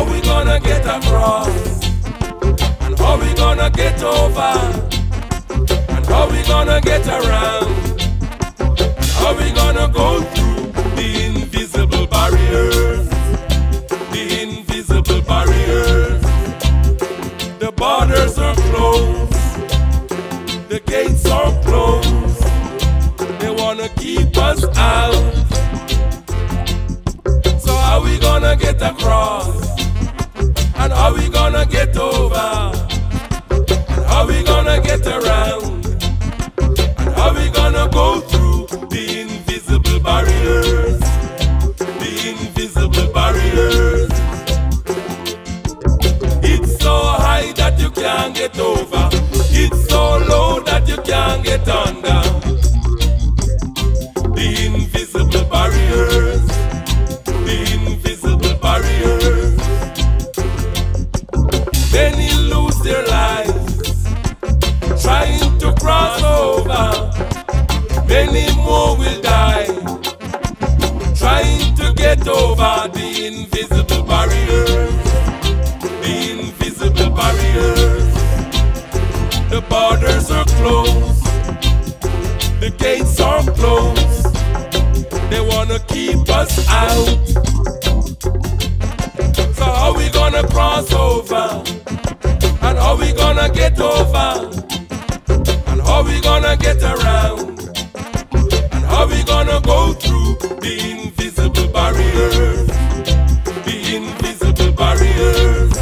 how we gonna get across? And how we gonna get over? And how we gonna get around? And how we gonna go through the invisible barriers? The invisible barriers. The borders are closed. The gates are closed. They wanna keep us out. So how we gonna get across? And how we gonna get over? And how we gonna get around? And how we gonna go through the invisible barriers? The invisible barriers. It's so high that you can't get over. It's so low that you can't get under. The invisible barriers. Many more will die trying to get over the invisible barriers. The invisible barriers. The borders are closed. The gates are closed. They wanna keep us out. So how we gonna cross over? And how we gonna get over? And how we gonna get around? How we gonna go through the invisible barriers? The invisible barriers.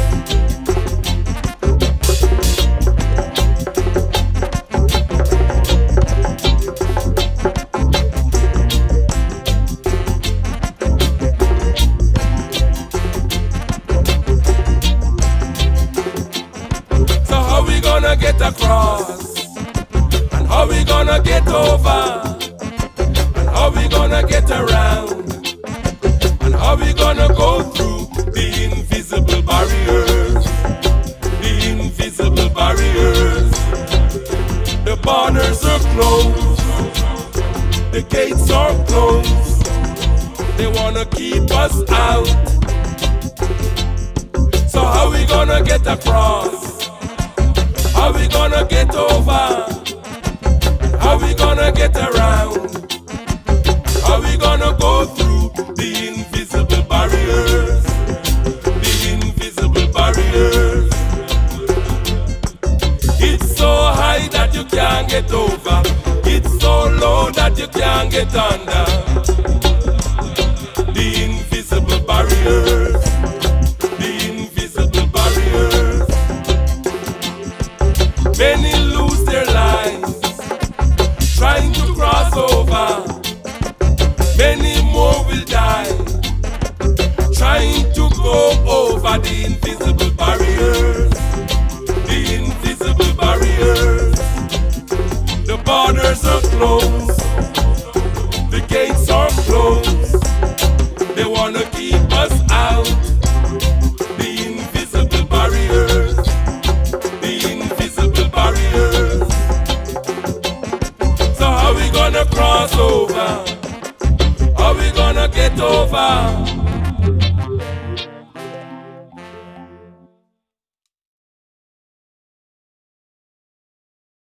So how we gonna get across? And how we gonna get over? The gates are closed. They wanna keep us out. So how we gonna get across? How we gonna get over? How we gonna get around? How we gonna go through the invisible barriers? The invisible barriers. That you can't get under. The invisible barriers. The invisible barriers. Many lose their lives trying to cross over. Many more will die trying to go over the invisible barriers. The invisible barriers. The borders are closed. Gates are closed. They wanna keep us out. The invisible barriers. The invisible barriers. So how we gonna cross over? How we gonna get over?